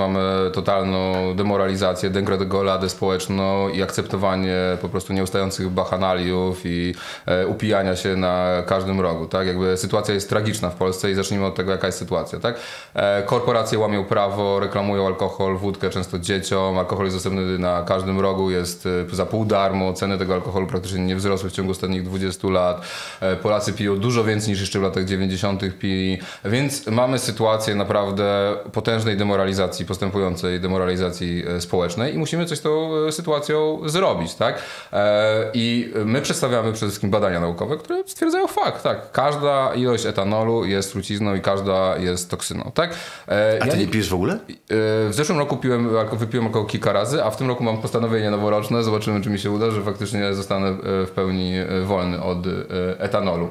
mamy totalną demoralizację, degradoladę społeczną i akceptowanie po prostu nieustających bachanaliów i e, upijania się na każdym rogu, tak? Jakby sytuacja jest tragiczna w Polsce i zacznijmy od tego, jaka jest sytuacja, tak? E, korporacje łamią prawo, reklamują alkohol, wódkę często dzieciom, alkohol jest dostępny na każdym rogu, jest e, za pół darmo, ceny tego alkoholu praktycznie nie wzrosły w ciągu ostatnich 20 lat, Polacy piją dużo więcej niż jeszcze w latach 90. pili, więc mamy sytuację naprawdę potężnej demoralizacji, postępującej demoralizacji e, społecznej i musimy coś z tą e, sytuacją zrobić, tak? E, I my przedstawiamy przede wszystkim badania naukowe, które stwierdzają fakt, tak? Każda ilość etanolu jest trucizną i każda jest toksyną, tak? A ja ty nie pijesz w ogóle? W zeszłym roku piłem, wypiłem alkohol kilka razy, a w tym roku mam postanowienie noworoczne. Zobaczymy, czy mi się uda, że faktycznie zostanę w pełni wolny od etanolu.